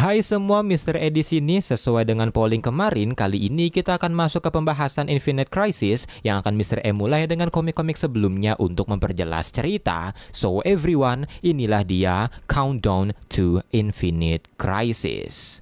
Hai semua, Mr. E di sini. Sesuai dengan polling kemarin, kali ini kita akan masuk ke pembahasan Infinite Crisis yang akan Mr. E mulai dengan komik-komik sebelumnya untuk memperjelas cerita. So everyone, inilah dia Countdown to Infinite Crisis.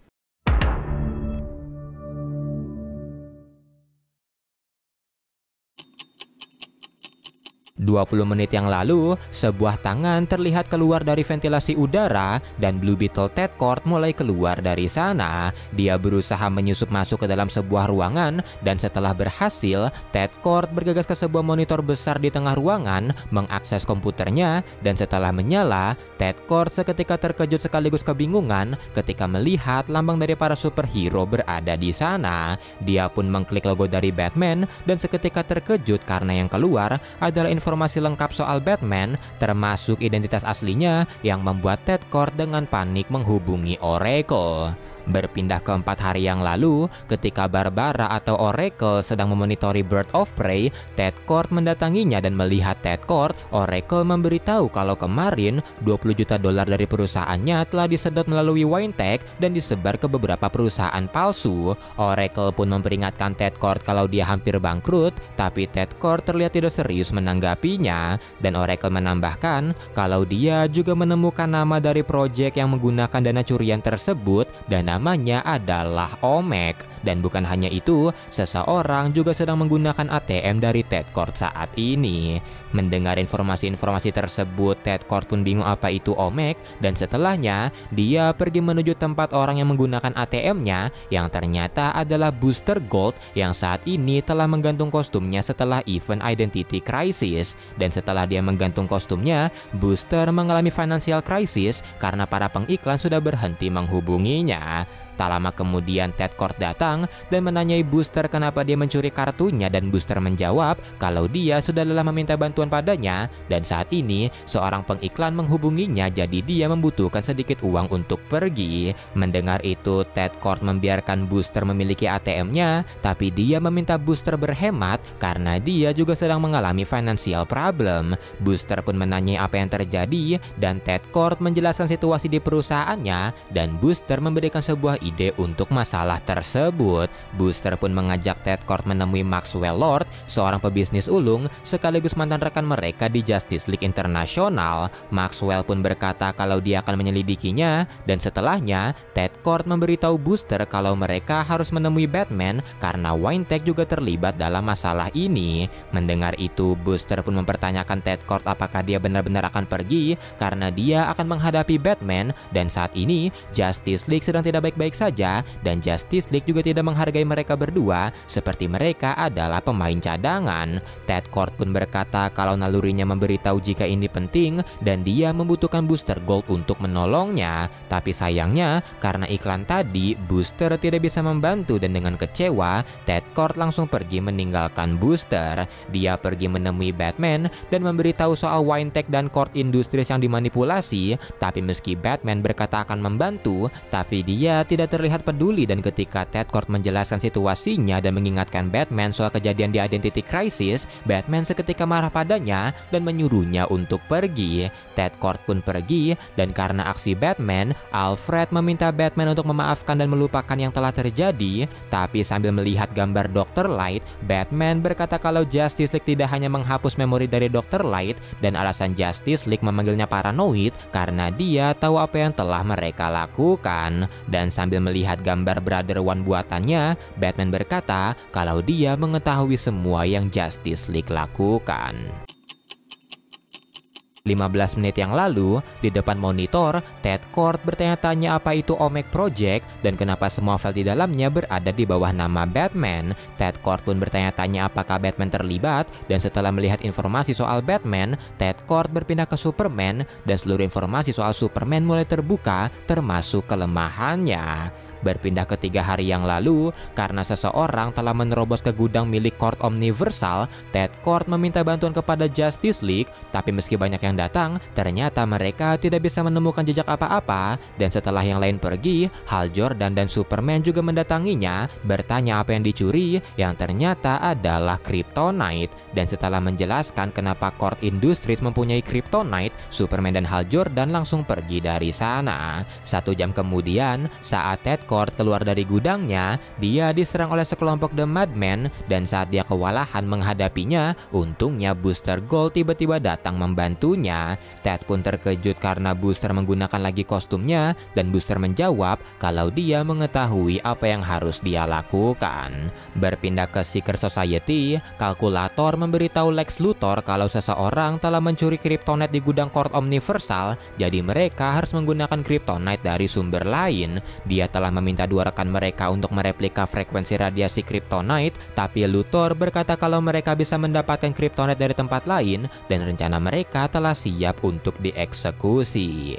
20 menit yang lalu, sebuah tangan terlihat keluar dari ventilasi udara dan Blue Beetle Ted Kord mulai keluar dari sana. Dia berusaha menyusup masuk ke dalam sebuah ruangan dan setelah berhasil, Ted Kord bergegas ke sebuah monitor besar di tengah ruangan, mengakses komputernya dan setelah menyala, Ted Kord seketika terkejut sekaligus kebingungan ketika melihat lambang dari para superhero berada di sana. Dia pun mengklik logo dari Batman dan seketika terkejut karena yang keluar adalah informasi informasi lengkap soal Batman, termasuk identitas aslinya yang membuat Ted Kord dengan panik menghubungi Oracle. Berpindah ke empat hari yang lalu, ketika Barbara atau Oracle sedang memonitori Bird of Prey, Ted Kord mendatanginya dan melihat Ted Kord, Oracle memberitahu kalau kemarin 20 juta dolar dari perusahaannya telah disedot melalui Wintech dan disebar ke beberapa perusahaan palsu. Oracle pun memperingatkan Ted Kord kalau dia hampir bangkrut, tapi Ted Kord terlihat tidak serius menanggapinya. Dan Oracle menambahkan kalau dia juga menemukan nama dari proyek yang menggunakan dana curian tersebut dan namanya adalah Omek. Dan bukan hanya itu, seseorang juga sedang menggunakan ATM dari Ted Kord saat ini. Mendengar informasi-informasi tersebut, Ted Kord pun bingung apa itu Omek dan setelahnya dia pergi menuju tempat orang yang menggunakan ATM-nya yang ternyata adalah Booster Gold yang saat ini telah menggantung kostumnya setelah event Identity Crisis dan setelah dia menggantung kostumnya, Booster mengalami financial crisis karena para pengiklan sudah berhenti menghubunginya. Tak lama kemudian Ted Kord datang dan menanyai Booster kenapa dia mencuri kartunya dan Booster menjawab kalau dia sudah lelah meminta bantuan padanya dan saat ini seorang pengiklan menghubunginya jadi dia membutuhkan sedikit uang untuk pergi. Mendengar itu Ted Kord membiarkan Booster memiliki ATM-nya tapi dia meminta Booster berhemat karena dia juga sedang mengalami financial problem. Booster pun menanyai apa yang terjadi dan Ted Kord menjelaskan situasi di perusahaannya dan Booster memberikan sebuah ide untuk masalah tersebut. Booster pun mengajak Ted Kord menemui Maxwell Lord, seorang pebisnis ulung sekaligus mantan rekan mereka di Justice League Internasional. Maxwell pun berkata kalau dia akan menyelidikinya dan setelahnya Ted Kord memberitahu Booster kalau mereka harus menemui Batman karena Wintech juga terlibat dalam masalah ini. Mendengar itu, Booster pun mempertanyakan Ted Kord apakah dia benar-benar akan pergi karena dia akan menghadapi Batman dan saat ini Justice League sedang tidak baik-baik saja dan Justice League juga tidak menghargai mereka berdua seperti mereka adalah pemain cadangan. Ted Kord pun berkata kalau nalurinya memberitahu jika ini penting dan dia membutuhkan Booster Gold untuk menolongnya. Tapi sayangnya karena iklan tadi Booster tidak bisa membantu dan dengan kecewa Ted Kord langsung pergi meninggalkan Booster. Dia pergi menemui Batman dan memberitahu soal Wine Tech dan Kord Industries yang dimanipulasi. Tapi meski Batman berkata akan membantu, tapi dia tidak terlihat peduli dan ketika Ted Kord menjelaskan situasinya dan mengingatkan Batman soal kejadian di Identity Crisis, Batman seketika marah padanya dan menyuruhnya untuk pergi. Ted Kord pun pergi dan karena aksi Batman, Alfred meminta Batman untuk memaafkan dan melupakan yang telah terjadi. Tapi sambil melihat gambar Dr. Light, Batman berkata kalau Justice League tidak hanya menghapus memori dari Dr. Light dan alasan Justice League memanggilnya paranoid karena dia tahu apa yang telah mereka lakukan. Dan sambil Sambil melihat gambar Brother One buatannya, Batman berkata kalau dia mengetahui semua yang Justice League lakukan. 15 menit yang lalu, di depan monitor, Ted Kord bertanya-tanya apa itu Omek Project dan kenapa semua file di dalamnya berada di bawah nama Batman. Ted Kord pun bertanya-tanya apakah Batman terlibat dan setelah melihat informasi soal Batman, Ted Kord berpindah ke Superman dan seluruh informasi soal Superman mulai terbuka termasuk kelemahannya. Berpindah ke tiga hari yang lalu, karena seseorang telah menerobos ke gudang milik Court Omniversal, Ted Court meminta bantuan kepada Justice League, tapi meski banyak yang datang, ternyata mereka tidak bisa menemukan jejak apa-apa, dan setelah yang lain pergi, Hal Jordan dan Superman juga mendatanginya, bertanya apa yang dicuri, yang ternyata adalah Kryptonite. Dan setelah menjelaskan kenapa Court Industries mempunyai Kryptonite, Superman dan Hal Jordan langsung pergi dari sana. Satu jam kemudian, saat Ted Court keluar dari gudangnya, dia diserang oleh sekelompok The Madmen dan saat dia kewalahan menghadapinya, untungnya Booster Gold tiba-tiba datang membantunya. Ted pun terkejut karena Booster menggunakan lagi kostumnya dan Booster menjawab kalau dia mengetahui apa yang harus dia lakukan. Berpindah ke Secret Society, kalkulator memberitahu Lex Luthor kalau seseorang telah mencuri kryptonite di gudang Court Omniversal, jadi mereka harus menggunakan kryptonite dari sumber lain. Dia telah meminta dua rekan mereka untuk mereplika frekuensi radiasi kryptonite, tapi Luthor berkata kalau mereka bisa mendapatkan kryptonite dari tempat lain dan rencana mereka telah siap untuk dieksekusi.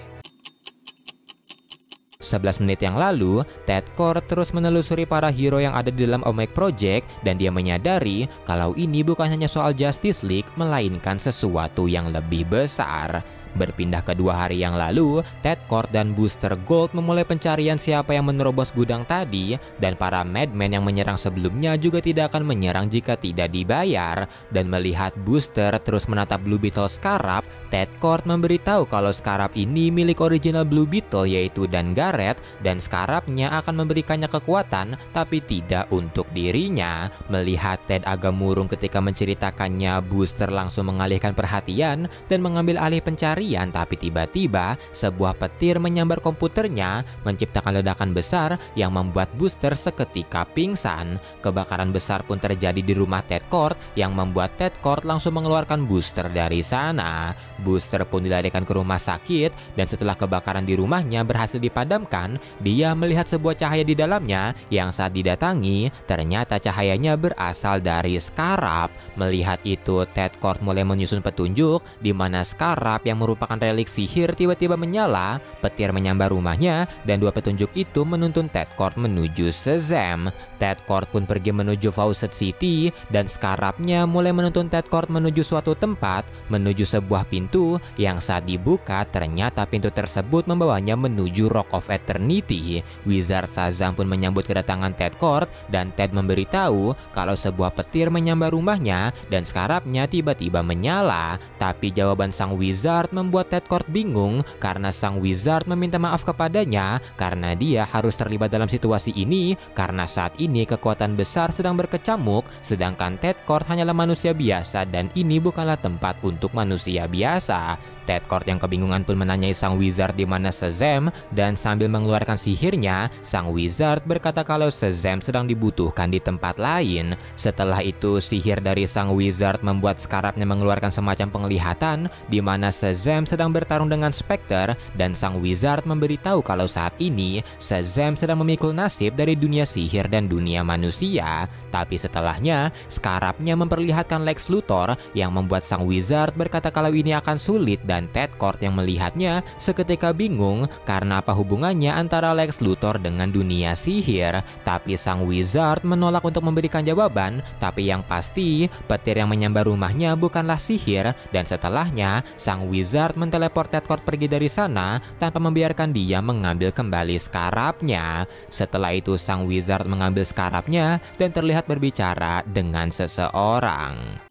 11 menit yang lalu, Ted Core terus menelusuri para hero yang ada di dalam Omega Project dan dia menyadari kalau ini bukan hanya soal Justice League melainkan sesuatu yang lebih besar. Berpindah ke dua hari yang lalu, Ted Kord dan Booster Gold memulai pencarian siapa yang menerobos gudang tadi dan para Madman yang menyerang sebelumnya juga tidak akan menyerang jika tidak dibayar. Dan melihat Booster terus menatap Blue Beetle Scarab, Ted Kord memberitahu kalau Scarab ini milik original Blue Beetle yaitu Dan Garrett dan Scarabnya akan memberikannya kekuatan tapi tidak untuk dirinya. Melihat Ted agak murung ketika menceritakannya, Booster langsung mengalihkan perhatian dan mengambil alih pencarian pencarian tapi tiba-tiba sebuah petir menyambar komputernya menciptakan ledakan besar yang membuat Booster seketika pingsan. Kebakaran besar pun terjadi di rumah Ted Kord yang membuat Ted Kord langsung mengeluarkan Booster dari sana. Booster pun dilarikan ke rumah sakit dan setelah kebakaran di rumahnya berhasil dipadamkan, dia melihat sebuah cahaya di dalamnya yang saat didatangi ternyata cahayanya berasal dari Scarab. Melihat itu, Ted Kord mulai menyusun petunjuk di mana Scarab yang relik sihir tiba-tiba menyala, petir menyambar rumahnya, dan dua petunjuk itu menuntun Ted Kord menuju Shazam. Ted Kord pun pergi menuju Fawcett City, dan sekarapnya mulai menuntun Ted Kord menuju suatu tempat, menuju sebuah pintu yang saat dibuka ternyata pintu tersebut membawanya menuju Rock of Eternity. Wizard Shazam pun menyambut kedatangan Ted Kord, dan Ted memberitahu kalau sebuah petir menyambar rumahnya dan sekarapnya tiba-tiba menyala. Tapi jawaban sang wizard membuat Ted Kord bingung karena sang wizard meminta maaf kepadanya karena dia harus terlibat dalam situasi ini karena saat ini kekuatan besar sedang berkecamuk sedangkan Ted Kord hanyalah manusia biasa dan ini bukanlah tempat untuk manusia biasa. Ted Kord yang kebingungan pun menanyai sang wizard di mana Shazam dan sambil mengeluarkan sihirnya, sang wizard berkata kalau Shazam sedang dibutuhkan di tempat lain. Setelah itu, sihir dari sang wizard membuat skarabnya mengeluarkan semacam penglihatan di mana Shazam sedang bertarung dengan Spectre dan sang wizard memberitahu kalau saat ini Shazam sedang memikul nasib dari dunia sihir dan dunia manusia. Tapi setelahnya, skarabnya memperlihatkan Lex Luthor yang membuat sang wizard berkata kalau ini akan sulit dan dan Ted Kord yang melihatnya seketika bingung karena apa hubungannya antara Lex Luthor dengan dunia sihir. Tapi sang wizard menolak untuk memberikan jawaban, tapi yang pasti petir yang menyambar rumahnya bukanlah sihir dan setelahnya sang wizard menteleport Ted Kord pergi dari sana tanpa membiarkan dia mengambil kembali skarabnya. Setelah itu sang wizard mengambil skarabnya dan terlihat berbicara dengan seseorang.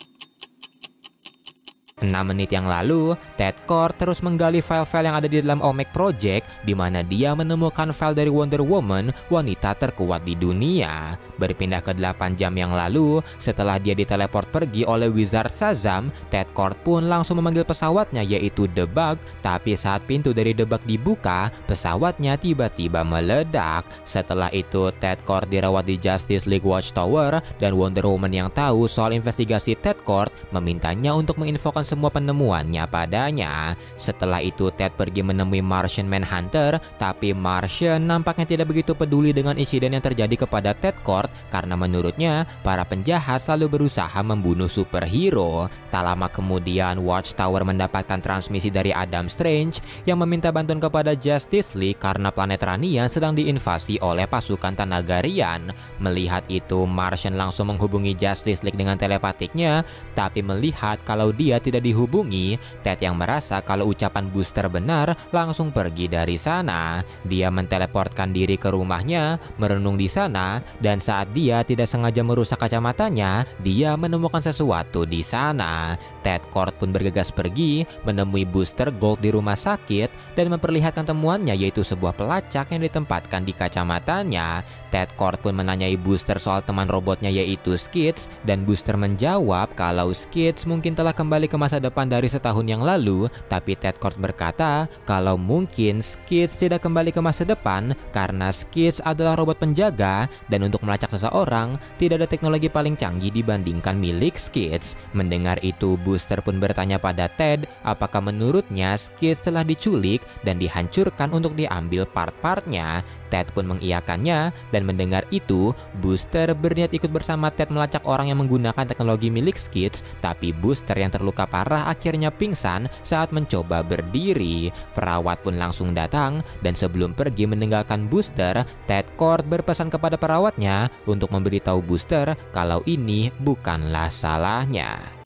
6 menit yang lalu, Ted Core terus menggali file-file yang ada di dalam Omega Project di mana dia menemukan file dari Wonder Woman, wanita terkuat di dunia. Berpindah ke 8 jam yang lalu, setelah dia diteleport pergi oleh Wizard Shazam, Ted Core pun langsung memanggil pesawatnya yaitu The Bug, tapi saat pintu dari The Bug dibuka, pesawatnya tiba-tiba meledak. Setelah itu, Ted Core dirawat di Justice League Watchtower dan Wonder Woman yang tahu soal investigasi Ted Core memintanya untuk menginfokan semua penemuannya padanya. Setelah itu Ted pergi menemui Martian Manhunter, tapi Martian nampaknya tidak begitu peduli dengan insiden yang terjadi kepada Ted Kord karena menurutnya para penjahat selalu berusaha membunuh superhero. Tak lama kemudian Watchtower mendapatkan transmisi dari Adam Strange yang meminta bantuan kepada Justice League karena planet Rania sedang diinvasi oleh pasukan Tanagarian. Melihat itu, Martian langsung menghubungi Justice League dengan telepatiknya, tapi melihat kalau dia tidak dihubungi, Ted yang merasa kalau ucapan booster benar langsung pergi dari sana. Dia menteleportkan diri ke rumahnya, merenung di sana, dan saat dia tidak sengaja merusak kacamatanya, dia menemukan sesuatu di sana. Ted Kord pun bergegas pergi, menemui booster Gold di rumah sakit, dan memperlihatkan temuannya yaitu sebuah pelacak yang ditempatkan di kacamatanya. Ted Kord pun menanyai booster soal teman robotnya yaitu Skids, dan booster menjawab kalau Skids mungkin telah kembali ke masa depan dari setahun yang lalu, tapi Ted Kord berkata kalau mungkin Skids tidak kembali ke masa depan karena Skids adalah robot penjaga dan untuk melacak seseorang tidak ada teknologi paling canggih dibandingkan milik Skids. Mendengar itu, Booster pun bertanya pada Ted apakah menurutnya Skids telah diculik dan dihancurkan untuk diambil part-partnya. Ted pun mengiyakannya dan mendengar itu, Booster berniat ikut bersama Ted melacak orang yang menggunakan teknologi milik Skids, tapi Booster yang terluka parah akhirnya pingsan saat mencoba berdiri. Perawat pun langsung datang dan sebelum pergi meninggalkan Booster, Ted Kord berpesan kepada perawatnya untuk memberitahu Booster kalau ini bukanlah salahnya.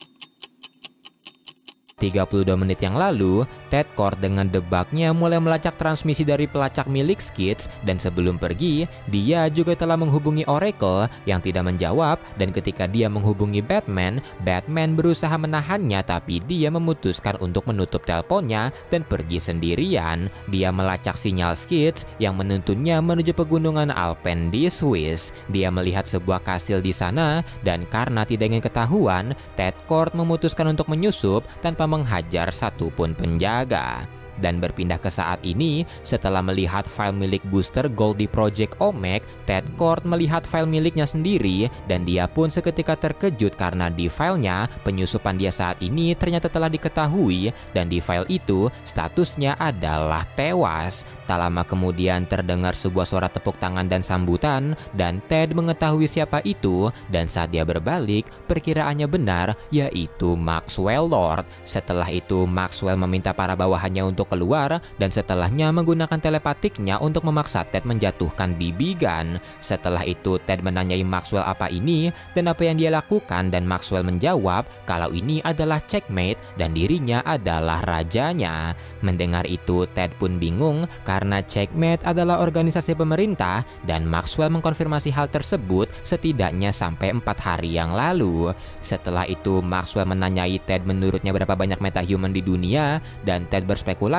32 menit yang lalu, Ted Kord dengan debaknya mulai melacak transmisi dari pelacak milik Skids dan sebelum pergi, dia juga telah menghubungi Oracle yang tidak menjawab dan ketika dia menghubungi Batman, Batman berusaha menahannya tapi dia memutuskan untuk menutup teleponnya dan pergi sendirian. Dia melacak sinyal Skids yang menuntunnya menuju pegunungan Alpen di Swiss. Dia melihat sebuah kastil di sana dan karena tidak ingin ketahuan, Ted Kord memutuskan untuk menyusup tanpa menghajar satupun penjaga dan berpindah ke saat ini setelah melihat file milik booster Gold di Project Omek, Ted Kord melihat file miliknya sendiri dan dia pun seketika terkejut karena di filenya penyusupan dia saat ini ternyata telah diketahui dan di file itu statusnya adalah tewas. Tak lama kemudian terdengar sebuah suara tepuk tangan dan sambutan dan Ted mengetahui siapa itu dan saat dia berbalik perkiraannya benar yaitu Maxwell Lord. Setelah itu Maxwell meminta para bawahannya untuk keluar dan setelahnya menggunakan telepatiknya untuk memaksa Ted menjatuhkan BB gun. Setelah itu Ted menanyai Maxwell apa ini dan apa yang dia lakukan dan Maxwell menjawab kalau ini adalah checkmate dan dirinya adalah rajanya. Mendengar itu Ted pun bingung karena Checkmate adalah organisasi pemerintah dan Maxwell mengkonfirmasi hal tersebut setidaknya sampai empat hari yang lalu. Setelah itu Maxwell menanyai Ted menurutnya berapa banyak metahuman di dunia dan Ted berspekulasi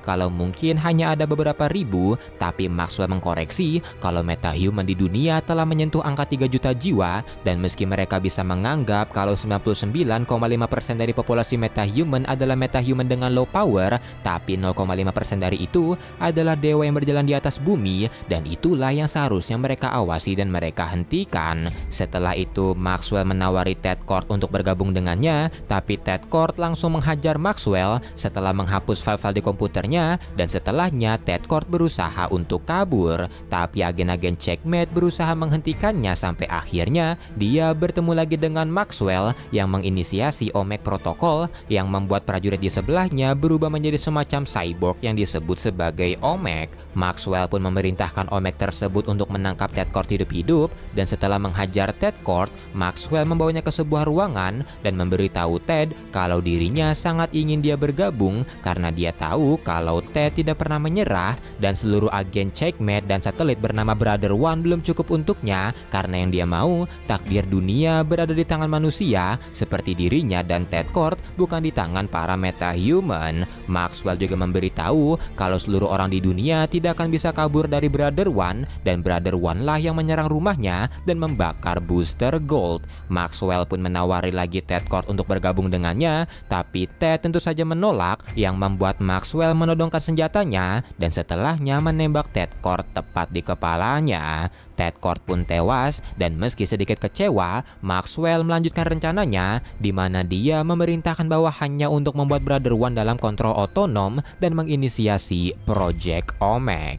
kalau mungkin hanya ada beberapa ribu tapi Maxwell mengkoreksi kalau metahuman di dunia telah menyentuh angka 3 juta jiwa dan meski mereka bisa menganggap kalau 99,5% dari populasi metahuman adalah metahuman dengan low power tapi 0,5% dari itu adalah dewa yang berjalan di atas bumi dan itulah yang seharusnya mereka awasi dan mereka hentikan. Setelah itu Maxwell menawari Ted Kord untuk bergabung dengannya, tapi Ted Kord langsung menghajar Maxwell setelah menghapus file-file di komputernya dan setelahnya Ted Kord berusaha untuk kabur. Tapi agen-agen Checkmate berusaha menghentikannya sampai akhirnya dia bertemu lagi dengan Maxwell yang menginisiasi Omek Protocol yang membuat prajurit di sebelahnya berubah menjadi semacam cyborg yang disebut sebagai Omek. Maxwell pun memerintahkan Omek tersebut untuk menangkap Ted Kord hidup-hidup dan setelah menghajar Ted Kord, Maxwell membawanya ke sebuah ruangan dan memberitahu Ted kalau dirinya sangat ingin dia bergabung karena dia tahu kalau Ted tidak pernah menyerah dan seluruh agen checkmate dan satelit bernama Brother One belum cukup untuknya karena yang dia mau takdir dunia berada di tangan manusia seperti dirinya dan Ted Kord bukan di tangan para metahuman. Maxwell juga memberitahu kalau seluruh orang di dunia tidak akan bisa kabur dari Brother One dan Brother One lah yang menyerang rumahnya dan membakar Booster Gold. Maxwell pun menawari lagi Ted Kord untuk bergabung dengannya, tapi Ted tentu saja menolak yang membuat Maxwell menodongkan senjatanya dan setelahnya menembak Ted Kort tepat di kepalanya. Ted Kort pun tewas dan meski sedikit kecewa, Maxwell melanjutkan rencananya di mana dia memerintahkan bawahannya untuk membuat Brother One dalam kontrol otonom dan menginisiasi Project Omek.